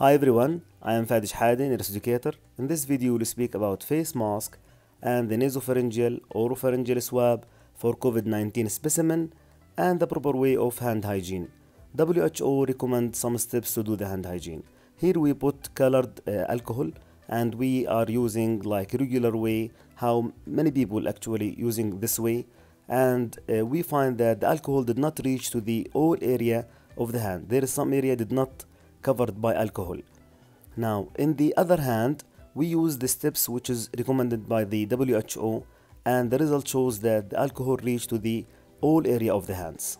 Hi everyone, I am Fadi Shhadi, nurse educator. In this video, we'll speak about face mask and the nasopharyngeal or oropharyngeal swab for COVID-19 specimen and the proper way of hand hygiene. WHO recommends some steps to do the hand hygiene. Here we put colored uh, alcohol and we are using like regular way how many people actually using this way and uh, we find that the alcohol did not reach to the all area of the hand. There is some area did not covered by alcohol. Now, in the other hand, we use the steps which is recommended by the WHO and the result shows that the alcohol reached to the all area of the hands.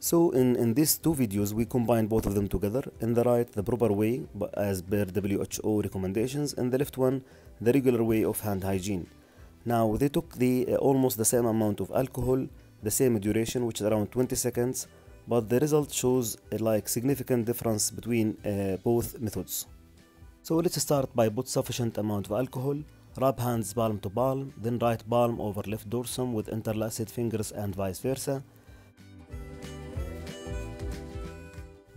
So in, in these two videos, we combine both of them together. In the right, the proper way as per WHO recommendations. and the left one, the regular way of hand hygiene. Now they took the uh, almost the same amount of alcohol, the same duration, which is around 20 seconds, but the result shows a like significant difference between uh, both methods. So let's start by put sufficient amount of alcohol, rub hands palm to palm, then right palm over left dorsum with interlaced fingers and vice versa.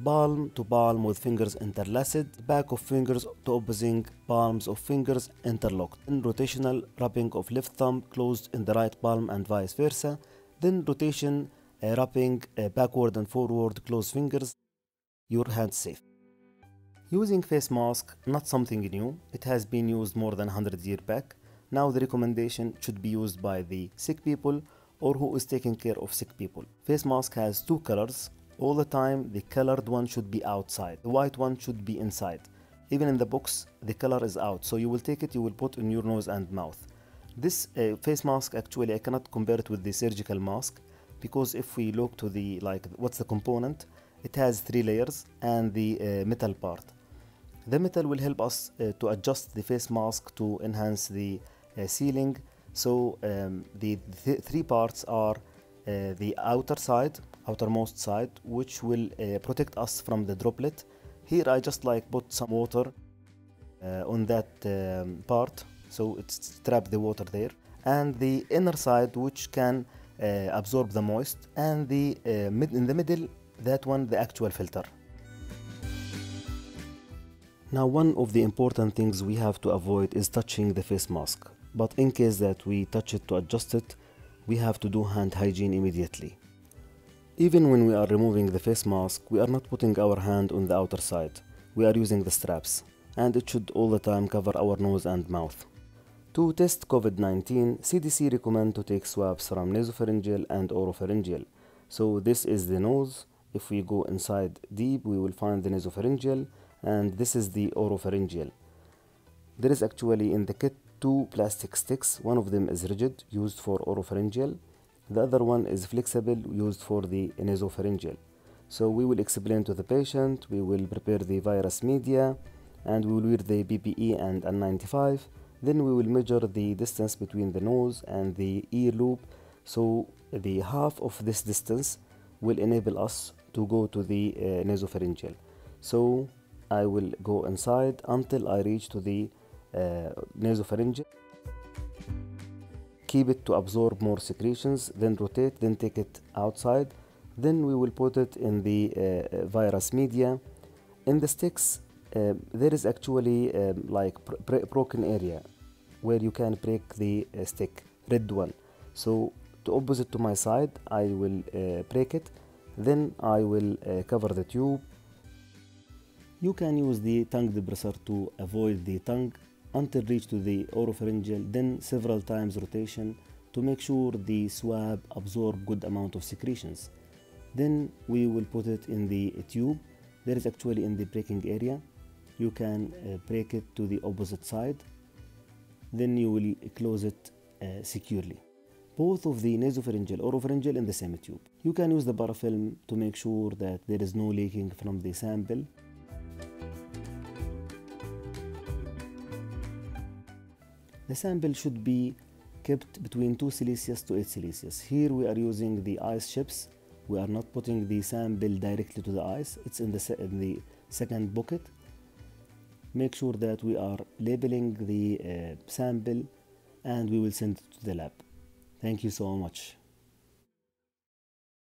Palm to palm with fingers interlaced, back of fingers to opposing palms of fingers interlocked. Then rotational rubbing of left thumb closed in the right palm and vice versa. Then rotation wrapping uh, backward and forward close fingers. Your hands safe. Using face mask, not something new. It has been used more than 100 years back. Now the recommendation should be used by the sick people or who is taking care of sick people. Face mask has two colors. All the time, the colored one should be outside. The white one should be inside. Even in the box, the color is out. So you will take it, you will put in your nose and mouth. This uh, face mask, actually, I cannot compare it with the surgical mask because if we look to the, like, what's the component? It has three layers and the uh, metal part. The metal will help us uh, to adjust the face mask to enhance the uh, sealing. So um, the th three parts are uh, the outer side, outermost side, which will uh, protect us from the droplet. Here I just like put some water uh, on that um, part, so it's trap the water there. And the inner side, which can Uh, absorb the moist, and the uh, mid in the middle, that one the actual filter. Now one of the important things we have to avoid is touching the face mask. But in case that we touch it to adjust it, we have to do hand hygiene immediately. Even when we are removing the face mask, we are not putting our hand on the outer side. We are using the straps, and it should all the time cover our nose and mouth. To test COVID-19, CDC recommend to take swabs from nasopharyngeal and oropharyngeal. So this is the nose. If we go inside deep, we will find the nasopharyngeal, and this is the oropharyngeal. There is actually in the kit two plastic sticks. One of them is rigid, used for oropharyngeal. The other one is flexible, used for the nasopharyngeal. So we will explain to the patient, we will prepare the virus media, and we will wear the PPE and N95. Then we will measure the distance between the nose and the ear loop. So the half of this distance will enable us to go to the uh, nasopharyngeal. So I will go inside until I reach to the uh, nasopharyngeal. Keep it to absorb more secretions, then rotate, then take it outside. Then we will put it in the uh, virus media. In the sticks, there is actually um, like broken area where you can break the uh, stick, red one. So to opposite to my side, I will uh, break it. Then I will uh, cover the tube you can use the tongue depressor to avoid the tongue until reach to the oropharyngeal, then several times rotation to make sure the swab absorb good amount of secretions. Then we will put it in the tube. There is actually in the breaking area. You can uh, break it to the opposite side. Then you will close it uh, securely. Both of the nasopharyngeal or oropharyngeal in the same tube. You can use the parafilm to make sure that there is no leaking from the sample The sample should be kept between 2 Celsius to 8 Celsius. Here we are using the ice chips. We are not putting the sample directly to the ice. It's in the, in the second bucket. Make sure that we are labeling the uh, sample and we will send it to the lab. Thank you so much.